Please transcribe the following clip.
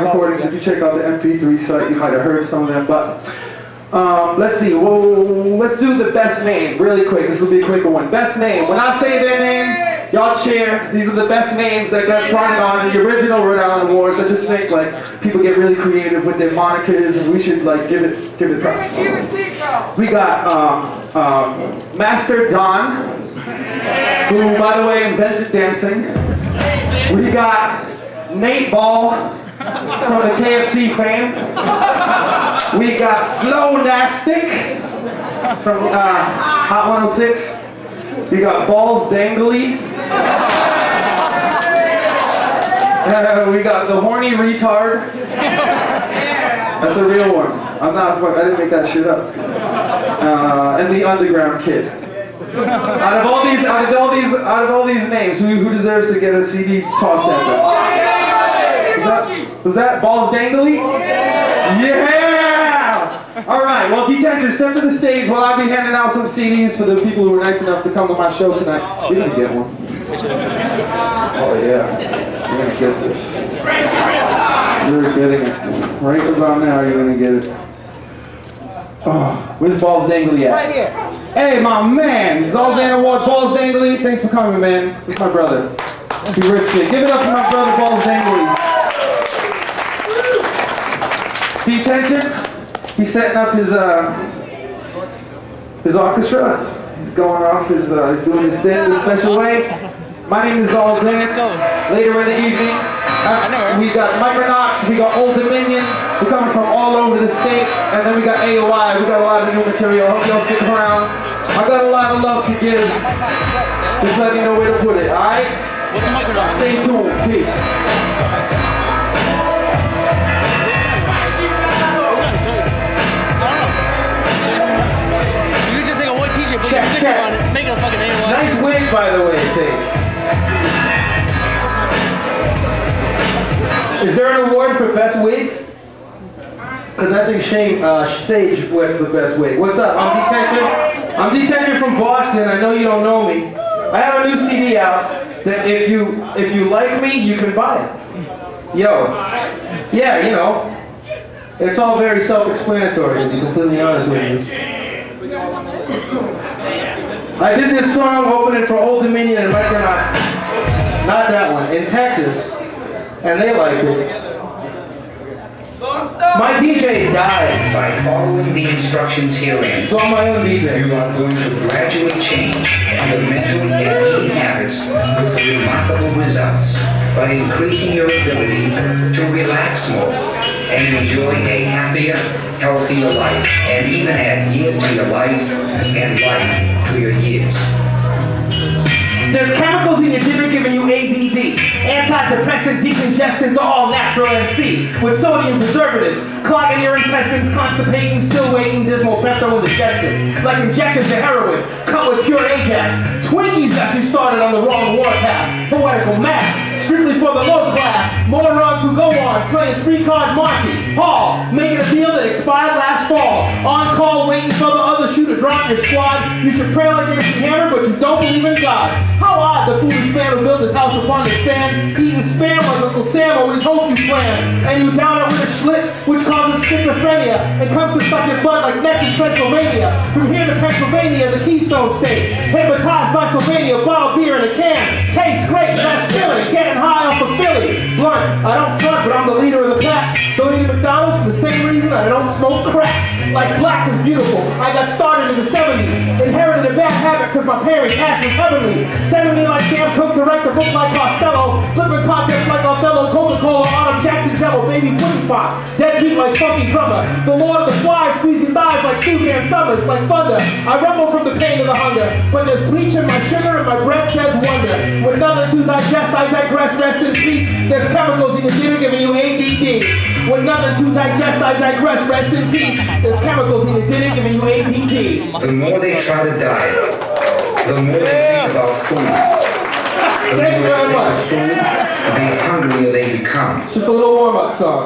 recordings. If you check out the MP3 site, you might have heard some of them. But um, let's see. Well, let's do the best name really quick. This will be a quicker one. Best name. When I say their name, y'all cheer. These are the best names that got fronted on the original Rhode Island Awards. I just think like people get really creative with their monikers, and we should like give it give it props. We got um, um, Master Don, who by the way invented dancing. We got Nate Ball from the KFC fan. We got Flo Nastic from uh, Hot 106. We got Balls Dangly. Uh, we got the horny retard. That's a real one. I'm not. I didn't make that shit up. Uh, and the underground kid. Out of all these, out of all these, out of all these names, who, who deserves to get a CD tossed at them? Was that, was that Balls Dangly? Yeah! All right, well, D-Tension, step to the stage while I'll be handing out some CDs for the people who were nice enough to come to my show tonight. You're gonna get one. Oh yeah, you're gonna get this. You're getting it. Right about now, you're gonna get it. Oh, where's Balls Dangly at? Right here. Hey, my man, Xaul Xan Award, Balls Dangly. Thanks for coming, man. This is my brother. He ripped shit. Give it up for my brother, Balls Dangly. He's setting up his uh his orchestra. He's going off his uh, he's doing his thing in a special way. My name is Xaul Xan. Later in the evening, uh, we got Micranots, we got Old Dominion. We're coming from all over the states, and then we got AOI. We got a lot of new material. Hope y'all stick around. I got a lot of love to give. Just let me know where to put it. All right? What's the microphone? Stay tuned. Peace. Is there an award for best wig? Because I think Shane, uh, Sage wears the best wig. What's up? I'm D-Tension. I'm D-Tension from Boston. I know you don't know me. I have a new CD out that if you if you like me, you can buy it. Yo, yeah, you know, it's all very self-explanatory. To be completely honest with you. I did this song opening for Old Dominion and Micranots. Not that one. In Texas. And they liked it. My DJ died. By following the instructions herein, So I'm my own DJ. you are going to gradually change your mental and eating habits with remarkable results by increasing your ability to relax more and enjoy a happier, healthier life, and even add years to your life and life to your years. There's chemicals in your dinner giving you ADD. Antidepressant, decongestant, the all natural MC. With sodium preservatives, clogging your intestines, constipating, still waiting, dismal petrol indigested. Like injections of heroin, cut with pure Ajax. Twinkies got you started on the wrong warpath. Poetical math, strictly for the low class. Morons who go on playing three-card Monty. Hall, making a deal that expired last fall. On call, waiting for drop your squad. You should pray like MC Hammer, but you don't believe in God. How odd the foolish man who built his house upon the sand, eating spam like Uncle Sam always hoped you planned. And you down it with a schlitz, which causes schizophrenia, and comes to suck your blood like next in Transylvania. From here to Pennsylvania, the Keystone State. Hypnotized by Sylvania, bottled beer in a can. Tastes great, that's filling, getting high off of Philly. Blunt, I don't front, but I'm the leader I don't smoke crack. Like black is beautiful. I got started in the 70s. Inherited a bad habit because my parents' ass was heavenly. Sending me like Sam Cooke to write the book like Costello. Flipping concepts like Othello, Coca-Cola, Autumn Jackson Jello, baby pudding pot. Dead beat like funky drummer. The Lord of the Flies squeezing thighs Suzanne Somers, like thunder. I rumble from the pain of the hunger. But there's bleach in my sugar and my breath says wonder. With nothing to digest, I digress, rest in peace. There's chemicals in your dinner giving you ADD. With nothing to digest, I digress, rest in peace. There's chemicals in your dinner giving you ADD. The more they try to die, the more they think about food. The Thank you more very they much. think of food, the hungrier they become. It's just a little warm-up song.